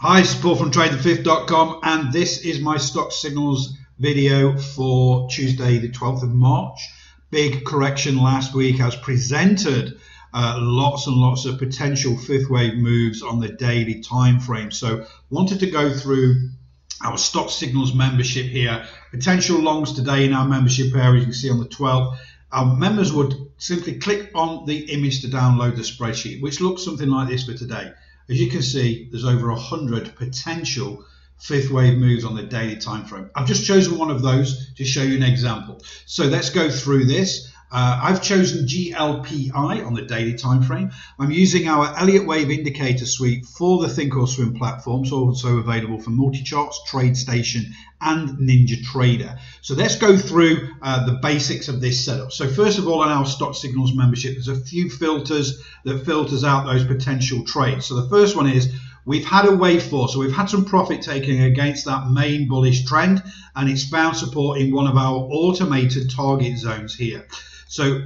Hi, it's Paul from TradeTheFifth.com and this is my stock signals video for Tuesday the 12th of March. Big correction last week has presented uh, lots and lots of potential fifth wave moves on the daily time frame. So wanted to go through our stock signals membership here. Potential longs today in our membership area, you can see on the 12th. Our members would simply click on the image to download the spreadsheet, which looks something like this for today. As you can see, there's over 100 potential fifth wave moves on the daily time frame. I've just chosen one of those to show you an example. So let's go through this. Uh, I've chosen GLPI on the daily time frame. I'm using our Elliott Wave indicator suite for the Thinkorswim platform, so also available for Multicharts, TradeStation, and NinjaTrader. So let's go through uh, the basics of this setup. So first of all, on our Stock Signals membership, there's a few filters that filters out those potential trades. So the first one is we've had a wave four, so we've had some profit taking against that main bullish trend, and it's found support in one of our automated target zones here. So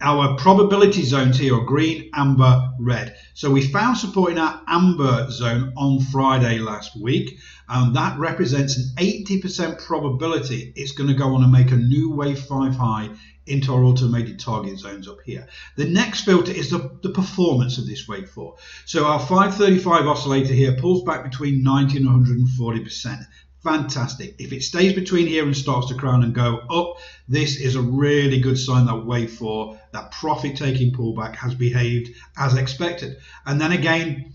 our probability zones here are green, amber, red. So we found support in our amber zone on Friday last week, and that represents an 80% probability it's going to go on and make a new wave 5 high into our automated target zones up here. The next filter is the, the performance of this wave 4. So our 535 oscillator here pulls back between 90 and 140% fantastic. If it stays between here and starts to crown and go up, this is a really good sign that wave four, that profit taking pullback has behaved as expected. And then again,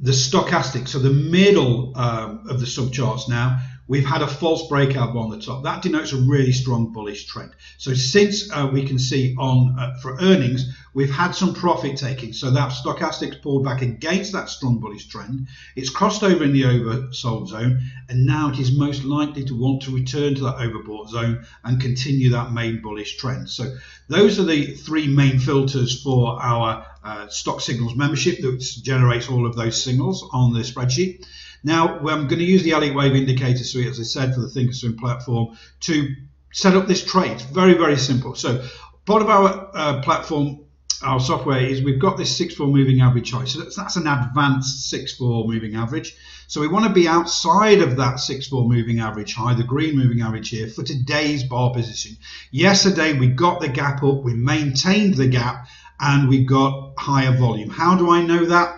the stochastic, so the middle um, of the subcharts now, we've had a false breakout on the top. That denotes a really strong bullish trend. So since uh, we can see on uh, for earnings, we've had some profit taking. So that stochastics pulled back against that strong bullish trend. It's crossed over in the oversold zone, and now it is most likely to want to return to that overbought zone and continue that main bullish trend. So those are the three main filters for our uh, stock signals membership that generates all of those signals on the spreadsheet. Now, I'm going to use the Elliott Wave indicator suite, as I said, for the Thinkorswim platform to set up this trade. Very, very simple. So part of our uh, platform, our software is we've got this 6-4 moving average high. So that's, that's an advanced 6-4 moving average. So we want to be outside of that 6-4 moving average high, the green moving average here, for today's bar position. Yesterday, we got the gap up, we maintained the gap, and we got higher volume. How do I know that?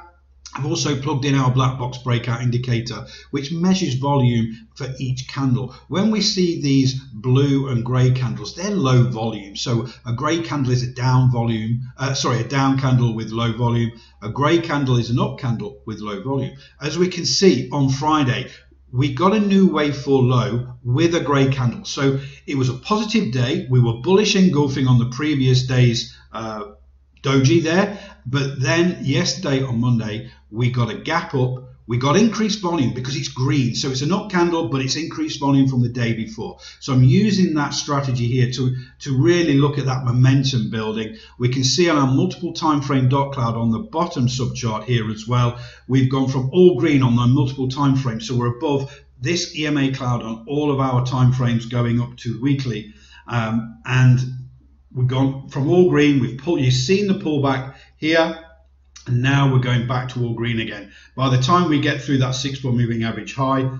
I've also plugged in our black box breakout indicator, which measures volume for each candle. When we see these blue and grey candles, they're low volume. So a grey candle is a down volume, uh, sorry, a down candle with low volume. A grey candle is an up candle with low volume. As we can see on Friday, we got a new wave four low with a grey candle. So it was a positive day. We were bullish engulfing on the previous day's uh, doji there. But then yesterday on Monday, we got a gap up. We got increased volume because it's green. So it's a up candle, but it's increased volume from the day before. So I'm using that strategy here to, to really look at that momentum building. We can see on our multiple time frame dot cloud on the bottom subchart here as well. We've gone from all green on the multiple time frames. So we're above this EMA cloud on all of our time frames going up to weekly. Um, and we've gone from all green, we've pulled, you've seen the pullback here, and now we're going back to all green again. By the time we get through that six four moving average high,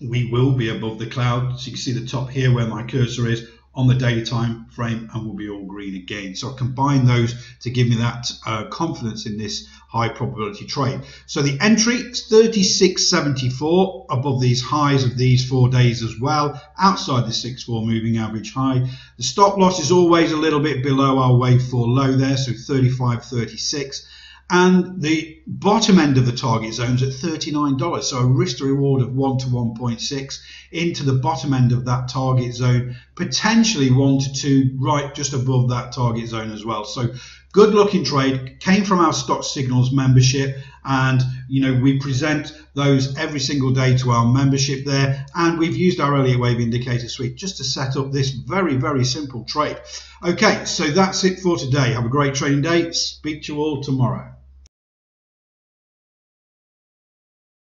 we will be above the cloud. So you can see the top here where my cursor is on the daily time frame and will be all green again. So I combine those to give me that uh, confidence in this high probability trade. So the entry is 36.74 above these highs of these four days as well, outside the 6-4 moving average high. The stop loss is always a little bit below our wave 4 low there, so 35.36 and the bottom end of the target zone is at $39. So a risk to reward of 1 to 1.6 into the bottom end of that target zone, potentially 1 to 2 right just above that target zone as well. So good looking trade came from our stock signals membership. And you know we present those every single day to our membership there. And we've used our Elliott Wave indicator suite just to set up this very very simple trade. Okay so that's it for today. Have a great trading day. Speak to you all tomorrow